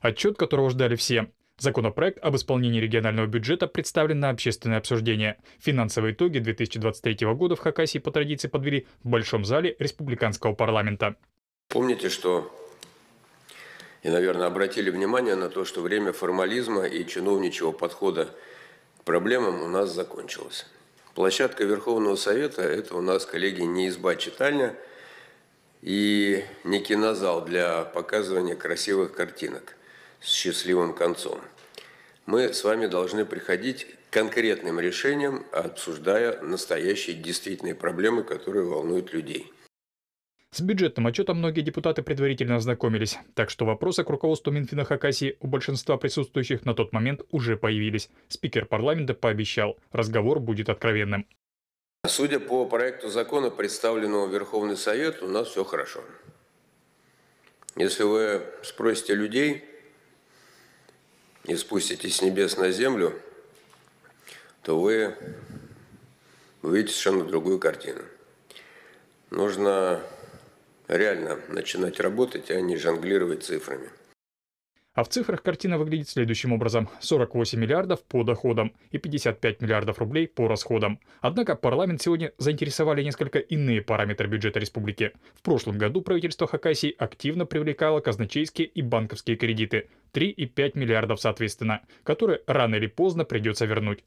Отчет, которого ждали все. Законопроект об исполнении регионального бюджета представлен на общественное обсуждение. Финансовые итоги 2023 года в Хакасии по традиции подвели в Большом зале Республиканского парламента. Помните, что и, наверное, обратили внимание на то, что время формализма и чиновничьего подхода к проблемам у нас закончилось. Площадка Верховного Совета – это у нас, коллеги, не изба-читальня и не кинозал для показывания красивых картинок с счастливым концом. Мы с вами должны приходить к конкретным решениям, обсуждая настоящие действительные проблемы, которые волнуют людей. С бюджетным отчетом многие депутаты предварительно ознакомились, так что вопросы к руководству Минфина Хакасии у большинства присутствующих на тот момент уже появились. Спикер парламента пообещал, разговор будет откровенным. Судя по проекту закона, представленного в Верховный Совет, у нас все хорошо. Если вы спросите людей, и спуститесь с небес на землю, то вы увидите совершенно другую картину. Нужно реально начинать работать, а не жонглировать цифрами. А в цифрах картина выглядит следующим образом. 48 миллиардов по доходам и 55 миллиардов рублей по расходам. Однако парламент сегодня заинтересовали несколько иные параметры бюджета республики. В прошлом году правительство Хакасии активно привлекало казначейские и банковские кредиты. 3 и 5 миллиардов соответственно, которые рано или поздно придется вернуть.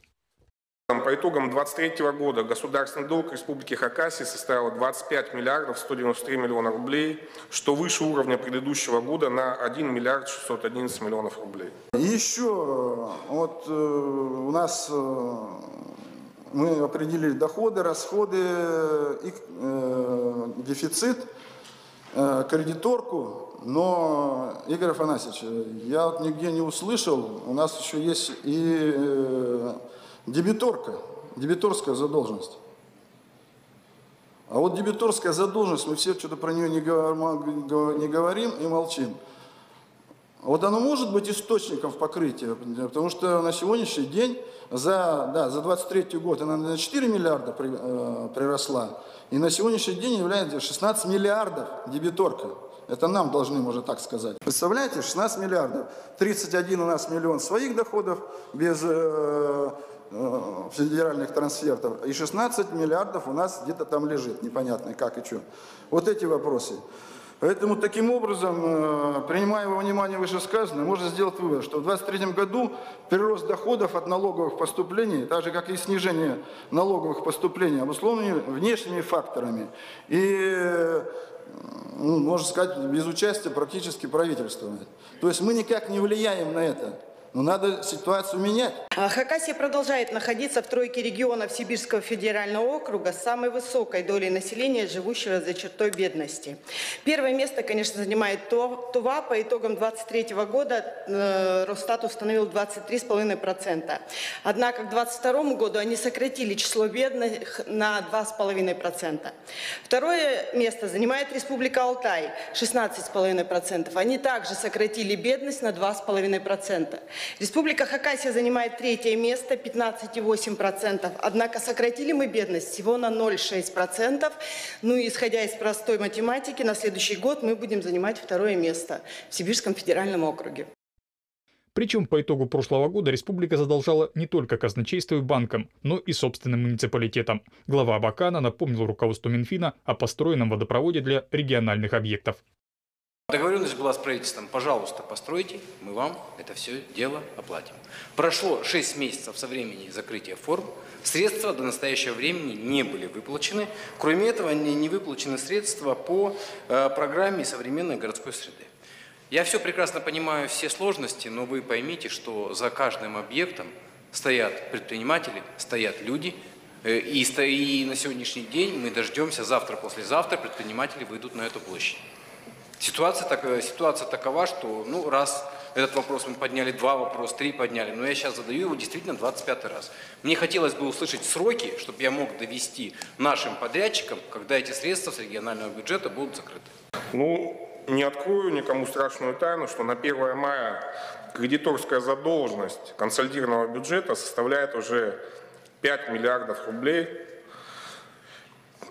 По итогам 2023 года государственный долг Республики Хакасия составил 25 миллиардов 193 миллиона рублей, что выше уровня предыдущего года на 1 миллиард 611 миллионов рублей. Еще вот э, у нас э, мы определили доходы, расходы, и, э, дефицит, э, кредиторку, но, Игорь Афанасьевич, я вот нигде не услышал, у нас еще есть и э, Дебиторка, дебиторская задолженность. А вот дебиторская задолженность, мы все что-то про нее не, не говорим и молчим. Вот оно может быть источником покрытия, потому что на сегодняшний день за, да, за 23 год она на 4 миллиарда э, приросла, и на сегодняшний день является 16 миллиардов дебиторка. Это нам должны, можно так сказать. Представляете, 16 миллиардов. 31 у нас миллион своих доходов без э, Э, федеральных трансфертов, и 16 миллиардов у нас где-то там лежит, непонятно как и что. Вот эти вопросы. Поэтому таким образом, э, принимая во внимание вышесказанное, можно сделать вывод, что в 2023 году прирост доходов от налоговых поступлений, так же как и снижение налоговых поступлений, обусловлены внешними факторами. И ну, можно сказать, без участия практически правительства. То есть мы никак не влияем на это. Но надо ситуацию менять. А Хакасия продолжает находиться в тройке регионов Сибирского федерального округа с самой высокой долей населения, живущего за чертой бедности. Первое место, конечно, занимает Тува. По итогам 2023 года э, Росстат установил 23,5%. Однако к 2022 году они сократили число бедных на 2,5%. Второе место занимает Республика Алтай, 16,5%. Они также сократили бедность на 2,5%. Республика Хакасия занимает третье место, 15,8%. Однако сократили мы бедность всего на 0,6%. Ну и исходя из простой математики, на следующий год мы будем занимать второе место в Сибирском федеральном округе. Причем по итогу прошлого года республика задолжала не только казначейству и банкам, но и собственным муниципалитетам. Глава Абакана напомнил руководству Минфина о построенном водопроводе для региональных объектов. Договоренность была с правительством, пожалуйста, постройте, мы вам это все дело оплатим. Прошло 6 месяцев со времени закрытия форм, средства до настоящего времени не были выплачены. Кроме этого, не выплачены средства по э, программе современной городской среды. Я все прекрасно понимаю, все сложности, но вы поймите, что за каждым объектом стоят предприниматели, стоят люди, э, и, и на сегодняшний день мы дождемся, завтра-послезавтра предприниматели выйдут на эту площадь. Ситуация, так, ситуация такова, что ну, раз этот вопрос мы подняли, два вопроса, три подняли, но я сейчас задаю его действительно 25 раз. Мне хотелось бы услышать сроки, чтобы я мог довести нашим подрядчикам, когда эти средства с регионального бюджета будут закрыты. Ну, не открою никому страшную тайну, что на 1 мая кредиторская задолженность консолидированного бюджета составляет уже 5 миллиардов рублей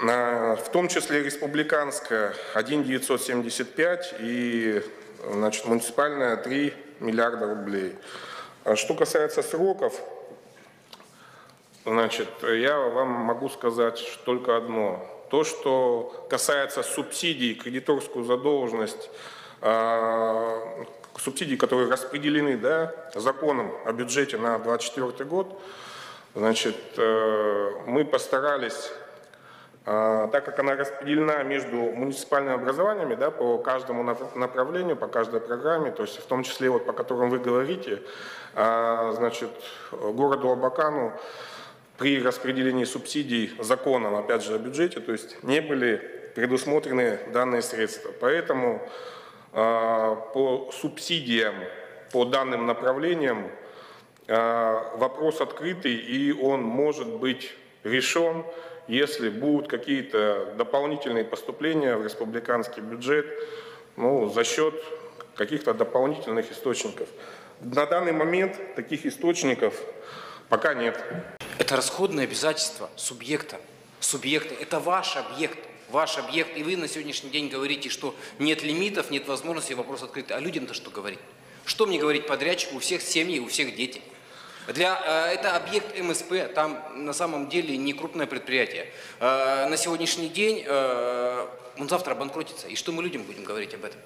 в том числе республиканская 1 975 и значит, муниципальная 3 миллиарда рублей. А что касается сроков, значит, я вам могу сказать только одно. То, что касается субсидий, кредиторскую задолженность, а, субсидий, которые распределены да, законом о бюджете на 2024 год, значит, э, мы постарались так как она распределена между муниципальными образованиями да, по каждому направлению, по каждой программе, то есть в том числе вот по которым вы говорите, а, значит, городу Абакану при распределении субсидий законом, опять же, о бюджете, то есть не были предусмотрены данные средства. Поэтому а, по субсидиям, по данным направлениям вопрос открытый, и он может быть решен если будут какие-то дополнительные поступления в республиканский бюджет ну, за счет каких-то дополнительных источников. На данный момент таких источников пока нет. Это расходное обязательство субъекта. Субъекта – это ваш объект. Ваш объект, и вы на сегодняшний день говорите, что нет лимитов, нет возможности, вопрос открытый. А людям-то что говорить? Что мне говорить подрядчику? У всех семьи, у всех дети. Для, э, это объект МСП, там на самом деле не крупное предприятие. Э, на сегодняшний день э, он завтра обанкротится. И что мы людям будем говорить об этом?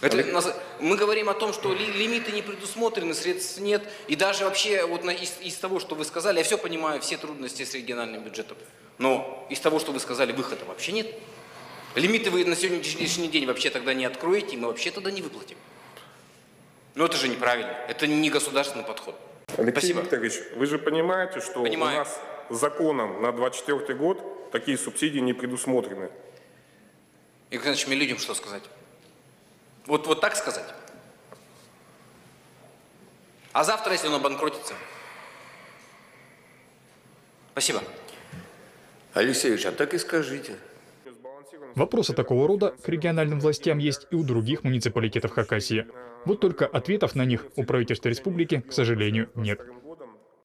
Это, мы говорим о том, что ли, лимиты не предусмотрены, средств нет. И даже вообще вот на, из, из того, что вы сказали, я все понимаю, все трудности с региональным бюджетом. Но из того, что вы сказали, выхода вообще нет. Лимиты вы на сегодняшний день вообще тогда не откроете, и мы вообще тогда не выплатим. Но это же неправильно. Это не государственный подход. Алексей Спасибо. Викторович, вы же понимаете, что Понимаю. у нас законом на 24 год такие субсидии не предусмотрены. Игорь Александрович, мне людям что сказать? Вот, вот так сказать? А завтра, если он обанкротится? Спасибо. Алексеевич, а так и скажите. Вопросы такого рода к региональным властям есть и у других муниципалитетов Хакасии. Вот только ответов на них у правительства республики, к сожалению, нет.